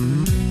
Mm-hmm.